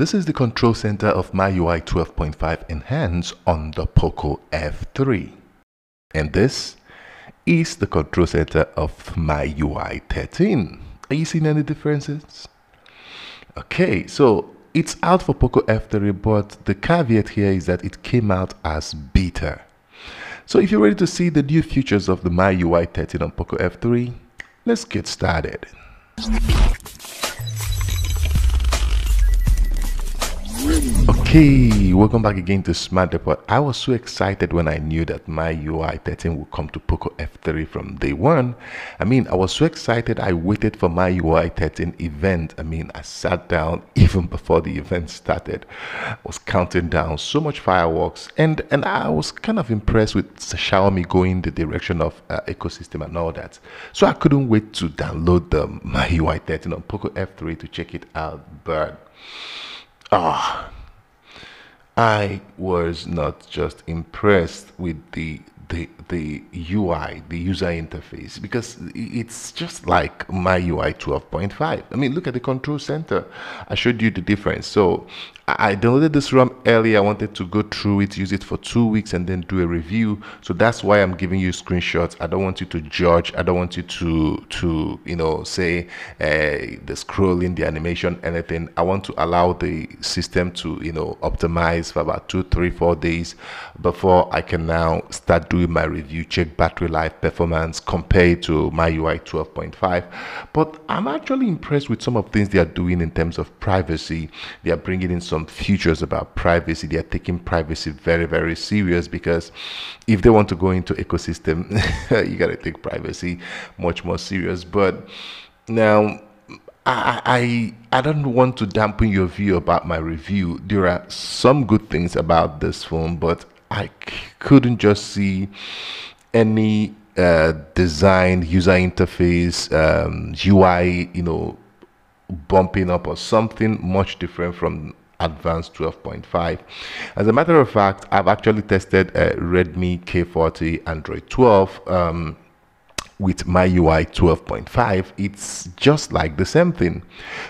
This is the control center of MIUI 12.5 Enhance on the POCO F3. And this is the control center of MIUI 13. Are you seeing any differences? Okay, so it's out for POCO F3, but the caveat here is that it came out as beta. So if you're ready to see the new features of the MIUI 13 on POCO F3, let's get started. Okay, welcome back again to Smart Depot. I was so excited when I knew that MIUI 13 would come to POCO F3 from day one. I mean, I was so excited I waited for MIUI 13 event. I mean, I sat down even before the event started. I was counting down so much fireworks and and I was kind of impressed with Xiaomi going the direction of uh, ecosystem and all that. So I couldn't wait to download the MIUI 13 on POCO F3 to check it out. But ah, I was not just impressed with the the the UI, the user interface, because it's just like MIUI 12.5. I mean, look at the control center. I showed you the difference. So I downloaded this ROM earlier. I wanted to go through it, use it for two weeks, and then do a review. So that's why I'm giving you screenshots. I don't want you to judge. I don't want you to to you know say uh, the scrolling, the animation, anything. I want to allow the system to you know optimize for about two, three, four days before I can now start doing my review, check battery life, performance, compared to MIUI 12.5. But I'm actually impressed with some of things they are doing in terms of privacy. They are bringing in some some features about privacy. They are taking privacy very, very serious because if they want to go into ecosystem, you got to take privacy much more serious. But now, I, I I don't want to dampen your view about my review. There are some good things about this phone, but I couldn't just see any uh, design, user interface, um, UI, you know, bumping up or something much different from Advanced 12.5. As a matter of fact, I've actually tested a Redmi K40 Android 12 um, with MIUI 12.5. It's just like the same thing.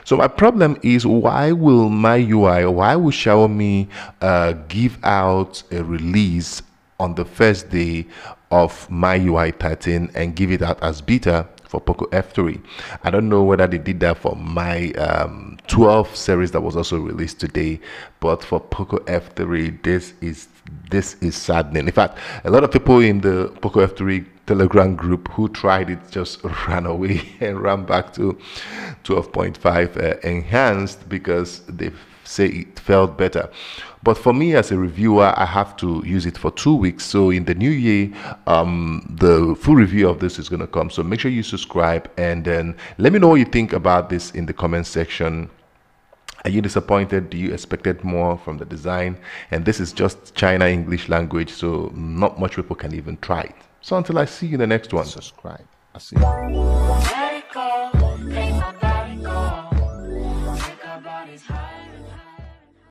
So my problem is why will MIUI, why will Xiaomi uh, give out a release on the first day of MIUI 13 and give it out as beta for Poco F3. I don't know whether they did that for my um, 12 series that was also released today, but for Poco F3, this is this is saddening. In fact, a lot of people in the Poco F3 Telegram group who tried it just ran away and ran back to 12.5 uh, enhanced because they say it felt better. But for me as a reviewer, I have to use it for two weeks. So in the new year, um, the full review of this is going to come. So make sure you subscribe and then let me know what you think about this in the comment section. Are you disappointed? Do you expected more from the design? And this is just China English language, so not much people can even try it. So until I see you in the next one, subscribe. I'll see you.